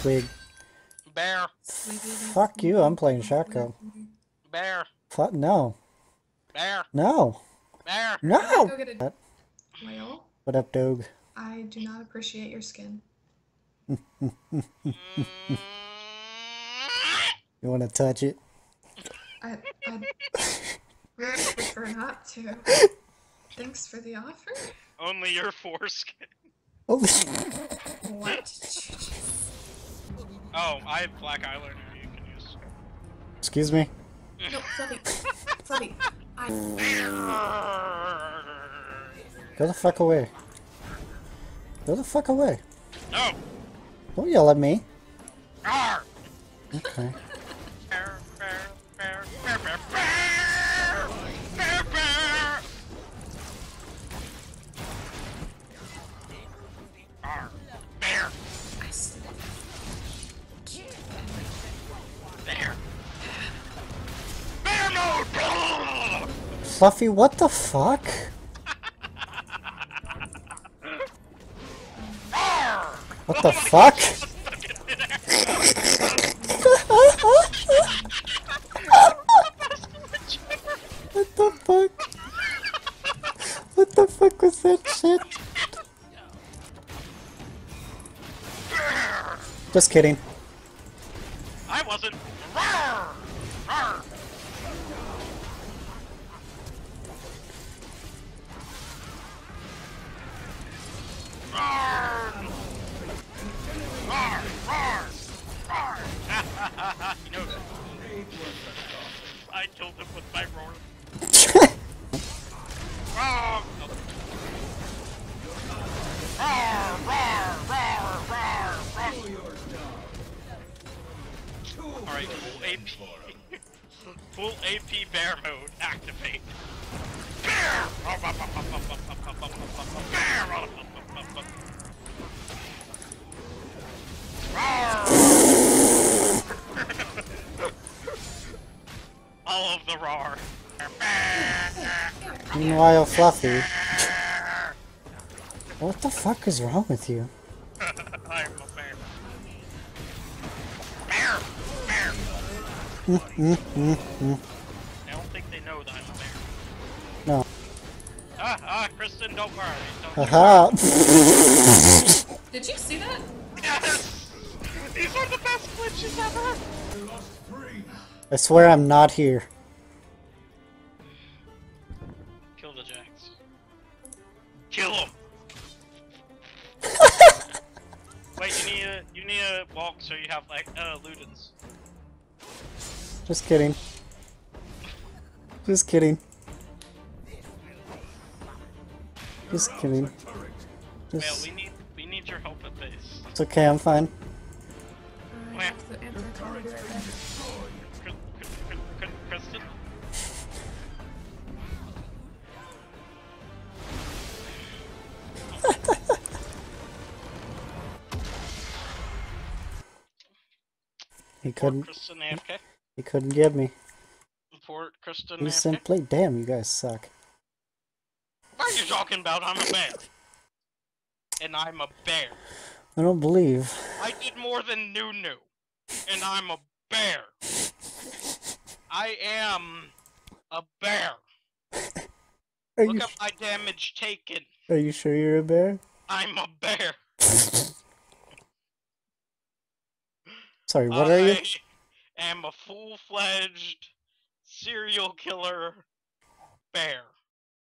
Swig. Bear. Fuck you, I'm playing shotgun. Bear. Fuck no. Bear. No. Bear. No! Go get it. What, what up, dog? I do not appreciate your skin. You wanna touch it? I, I'd really prefer not to. Thanks for the offer. Only your foreskin. Oh, What did you just... Oh, I have black eyeliner you can use. excuse me? No, Fluffy. Fluffy. I... Go the fuck away. Go the fuck away. No! Don't yell at me. Arr! Okay. Bear, Fluffy, what the fuck? What the fuck? What the fuck? What the fuck was that shit? Just kidding. I wasn't. I killed him with my roar. Roar! Oh. Ah, roar! Roar! Roar! Roar! Alright, full AP. full AP bear mode activate. Bear! Oh, bear! The roar. Meanwhile, Fluffy. What the fuck is wrong with you? I'm a bear. Bear! Bear! I don't think they know that I'm a bear. No. Ah, ah, Kristen, don't worry. Don't Haha. Did you see that? Yes! These are the best glitches ever! I swear I'm not here. Need a you need a walk so you have like uh Ludens. Just kidding. Just kidding. Just kidding. Well, we need we need your help at base. it's okay, I'm fine. He couldn't, Kristen AFK? he couldn't get me. Port Kristen He AFK? simply, damn, you guys suck. What are you talking about? I'm a bear. And I'm a bear. I don't believe. I did more than Nunu. And I'm a bear. I am a bear. Are Look up my damage taken. are you sure you're a bear? I'm a bear. Sorry, what are you? I am a full-fledged serial killer bear.